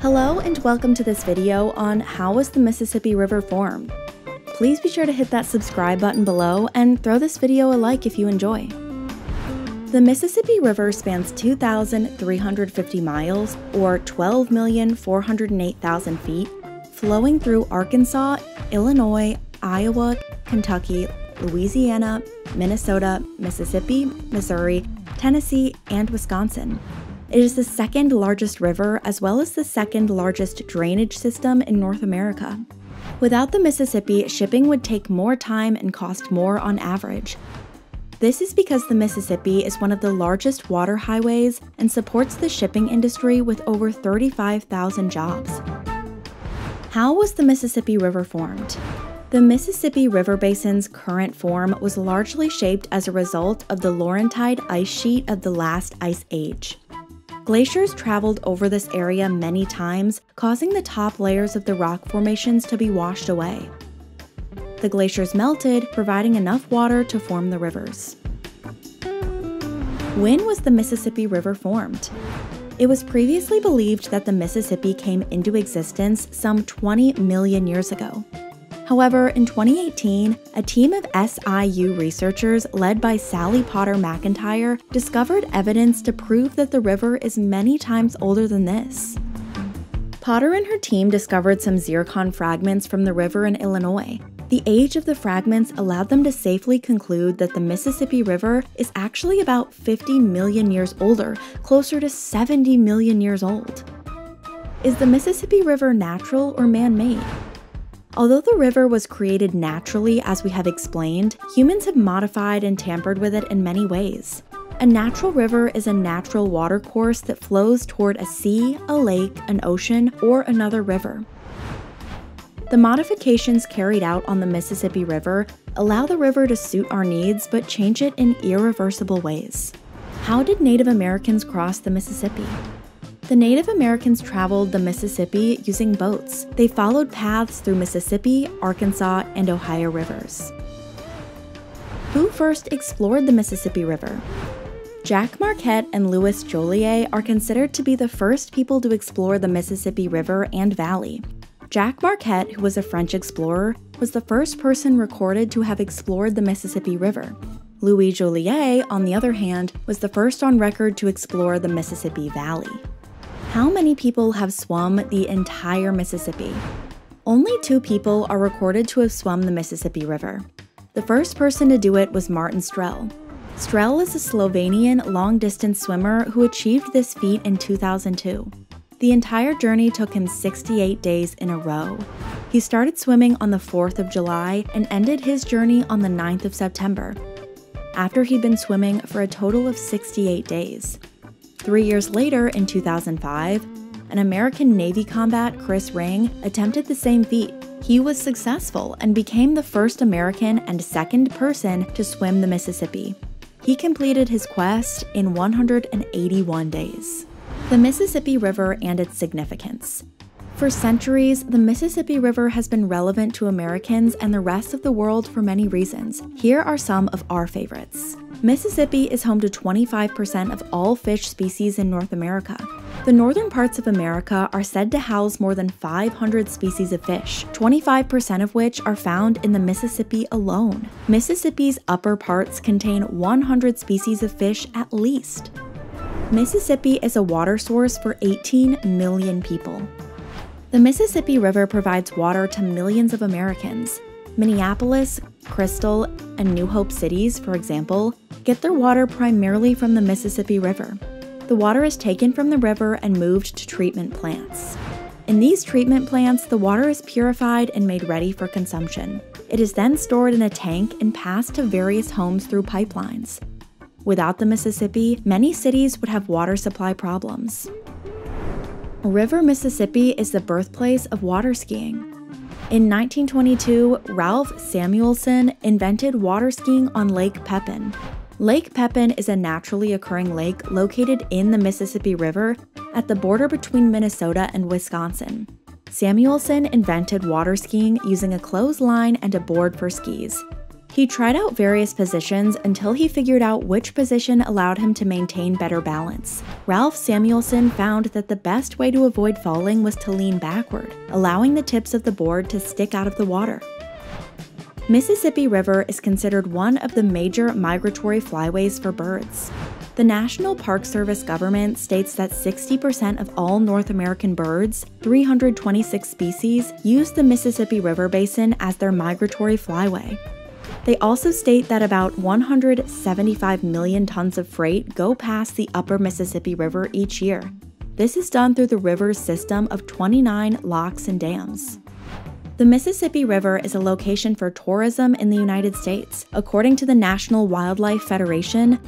Hello and welcome to this video on how was the Mississippi River formed. Please be sure to hit that subscribe button below and throw this video a like if you enjoy. The Mississippi River spans 2,350 miles, or 12,408,000 feet, flowing through Arkansas, Illinois, Iowa, Kentucky, Louisiana, Minnesota, Mississippi, Missouri, Tennessee, and Wisconsin. It is the second largest river as well as the second largest drainage system in North America. Without the Mississippi, shipping would take more time and cost more on average. This is because the Mississippi is one of the largest water highways and supports the shipping industry with over 35,000 jobs. How was the Mississippi River formed? The Mississippi River Basin's current form was largely shaped as a result of the Laurentide ice sheet of the last ice age. Glaciers traveled over this area many times, causing the top layers of the rock formations to be washed away. The glaciers melted, providing enough water to form the rivers. When was the Mississippi River formed? It was previously believed that the Mississippi came into existence some 20 million years ago. However, in 2018, a team of SIU researchers led by Sally Potter McIntyre discovered evidence to prove that the river is many times older than this. Potter and her team discovered some zircon fragments from the river in Illinois. The age of the fragments allowed them to safely conclude that the Mississippi River is actually about 50 million years older, closer to 70 million years old. Is the Mississippi River natural or man made? Although the river was created naturally, as we have explained, humans have modified and tampered with it in many ways. A natural river is a natural watercourse that flows toward a sea, a lake, an ocean, or another river. The modifications carried out on the Mississippi River allow the river to suit our needs but change it in irreversible ways. How did Native Americans cross the Mississippi? The Native Americans traveled the Mississippi using boats. They followed paths through Mississippi, Arkansas, and Ohio rivers. Who first explored the Mississippi River? Jack Marquette and Louis Joliet are considered to be the first people to explore the Mississippi River and Valley. Jack Marquette, who was a French explorer, was the first person recorded to have explored the Mississippi River. Louis Joliet, on the other hand, was the first on record to explore the Mississippi Valley. How many people have swum the entire Mississippi? Only two people are recorded to have swum the Mississippi River. The first person to do it was Martin Strel. Strel is a Slovenian long distance swimmer who achieved this feat in 2002. The entire journey took him 68 days in a row. He started swimming on the 4th of July and ended his journey on the 9th of September, after he'd been swimming for a total of 68 days. Three years later, in 2005, an American Navy combat, Chris Ring, attempted the same feat. He was successful and became the first American and second person to swim the Mississippi. He completed his quest in 181 days. The Mississippi River and its significance. For centuries, the Mississippi River has been relevant to Americans and the rest of the world for many reasons. Here are some of our favorites. Mississippi is home to 25% of all fish species in North America. The northern parts of America are said to house more than 500 species of fish, 25% of which are found in the Mississippi alone. Mississippi's upper parts contain 100 species of fish at least. Mississippi is a water source for 18 million people. The Mississippi River provides water to millions of Americans. Minneapolis, Crystal, and New Hope cities, for example, get their water primarily from the Mississippi River. The water is taken from the river and moved to treatment plants. In these treatment plants, the water is purified and made ready for consumption. It is then stored in a tank and passed to various homes through pipelines. Without the Mississippi, many cities would have water supply problems. River Mississippi is the birthplace of water skiing. In 1922, Ralph Samuelson invented water skiing on Lake Pepin. Lake Pepin is a naturally occurring lake located in the Mississippi River at the border between Minnesota and Wisconsin. Samuelson invented water skiing using a clothesline and a board for skis. He tried out various positions until he figured out which position allowed him to maintain better balance. Ralph Samuelson found that the best way to avoid falling was to lean backward, allowing the tips of the board to stick out of the water. Mississippi River is considered one of the major migratory flyways for birds. The National Park Service government states that 60% of all North American birds, 326 species, use the Mississippi River Basin as their migratory flyway. They also state that about 175 million tons of freight go past the upper Mississippi River each year. This is done through the river's system of 29 locks and dams. The Mississippi River is a location for tourism in the United States. According to the National Wildlife Federation,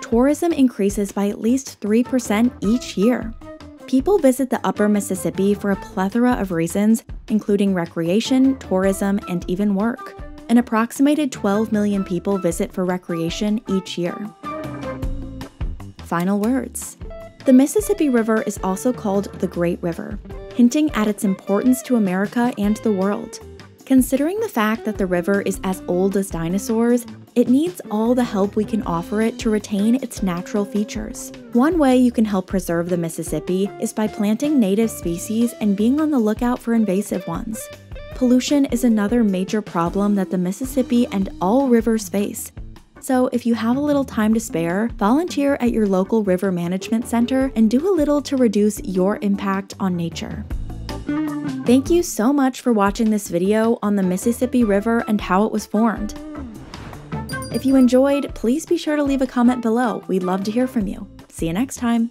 tourism increases by at least 3% each year. People visit the upper Mississippi for a plethora of reasons, including recreation, tourism, and even work. An approximated 12 million people visit for recreation each year. Final words. The Mississippi River is also called the Great River, hinting at its importance to America and the world. Considering the fact that the river is as old as dinosaurs, it needs all the help we can offer it to retain its natural features. One way you can help preserve the Mississippi is by planting native species and being on the lookout for invasive ones. Pollution is another major problem that the Mississippi and all rivers face. So, if you have a little time to spare, volunteer at your local river management center and do a little to reduce your impact on nature. Thank you so much for watching this video on the Mississippi River and how it was formed. If you enjoyed, please be sure to leave a comment below. We'd love to hear from you. See you next time.